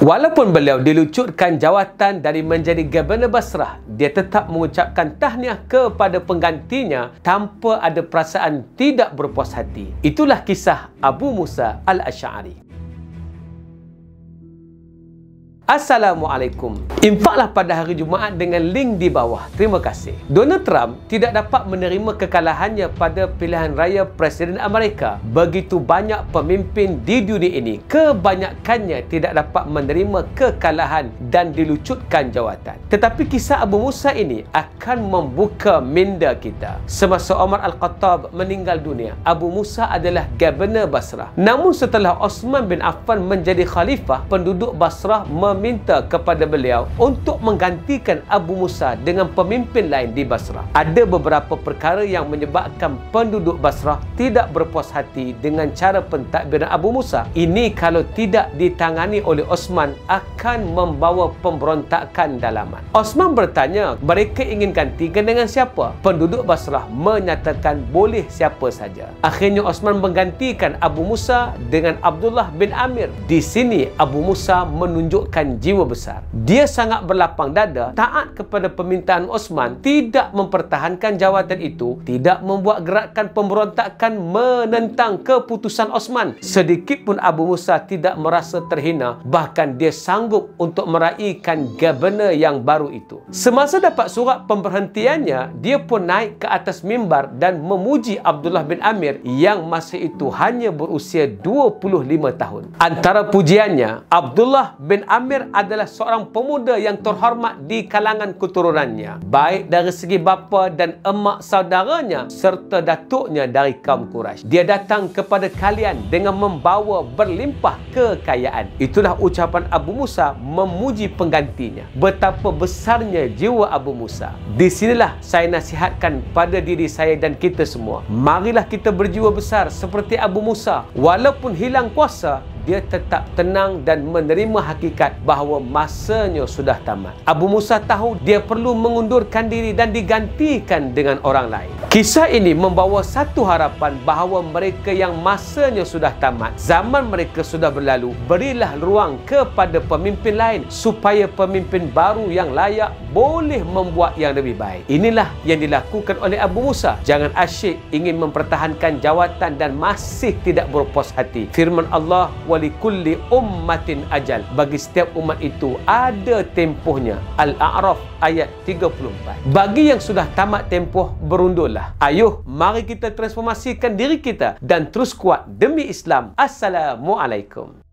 Walaupun beliau dilucutkan jawatan dari menjadi Gubernur Basrah, dia tetap mengucapkan tahniah kepada penggantinya tanpa ada perasaan tidak berpuas hati. Itulah kisah Abu Musa Al-Asy'ari. Assalamualaikum. Infaklah pada hari Jumaat dengan link di bawah. Terima kasih. Donald Trump tidak dapat menerima kekalahannya pada pilihan raya Presiden Amerika. Begitu banyak pemimpin di dunia ini, kebanyakannya tidak dapat menerima kekalahan dan dilucutkan jawatan. Tetapi kisah Abu Musa ini akan membuka minda kita. Semasa Omar Al-Khattab meninggal dunia, Abu Musa adalah Gubernur Basrah. Namun setelah Osman bin Affan menjadi khalifah, penduduk Basrah mem meminta kepada beliau untuk menggantikan Abu Musa dengan pemimpin lain di Basrah. Ada beberapa perkara yang menyebabkan penduduk Basrah tidak berpuas hati dengan cara pentadbiran Abu Musa. Ini kalau tidak ditangani oleh Osman akan membawa pemberontakan dalaman. Osman bertanya, mereka ingin gantikan dengan siapa? Penduduk Basrah menyatakan boleh siapa saja. Akhirnya Osman menggantikan Abu Musa dengan Abdullah bin Amir. Di sini Abu Musa menunjukkan jiwa besar. Dia sangat berlapang dada, taat kepada permintaan Osman, tidak mempertahankan jawatan itu, tidak membuat gerakan pemberontakan menentang keputusan Osman. Sedikit pun Abu Musa tidak merasa terhina, bahkan dia sanggup untuk meraihkan gubernur yang baru itu. Semasa dapat surat pemberhentiannya, dia pun naik ke atas mimbar dan memuji Abdullah bin Amir yang masa itu hanya berusia 25 tahun. Antara pujiannya, Abdullah bin Amir Amir adalah seorang pemuda yang terhormat di kalangan keturunannya, baik dari segi bapa dan emak saudaranya serta datuknya dari kaum Quraisy. Dia datang kepada kalian dengan membawa berlimpah kekayaan. Itulah ucapan Abu Musa memuji penggantinya. Betapa besarnya jiwa Abu Musa. Di sinilah saya nasihatkan pada diri saya dan kita semua. Marilah kita berjiwa besar seperti Abu Musa. Walaupun hilang kuasa, dia tetap tenang dan menerima hakikat bahawa masanya sudah tamat. Abu Musa tahu dia perlu mengundurkan diri dan digantikan dengan orang lain. Kisah ini membawa satu harapan bahawa mereka yang masanya sudah tamat, zaman mereka sudah berlalu, berilah ruang kepada pemimpin lain supaya pemimpin baru yang layak boleh membuat yang lebih baik. Inilah yang dilakukan oleh Abu Musa. Jangan asyik ingin mempertahankan jawatan dan masih tidak berpuas hati. Firman Allah, "Walikulli ummatin ajal." Bagi setiap umat itu ada tempohnya. Al-A'raf ayat 34. Bagi yang sudah tamat tempoh, berundurlah. Ayuh, mari kita transformasikan diri kita dan terus kuat demi Islam. Assalamualaikum.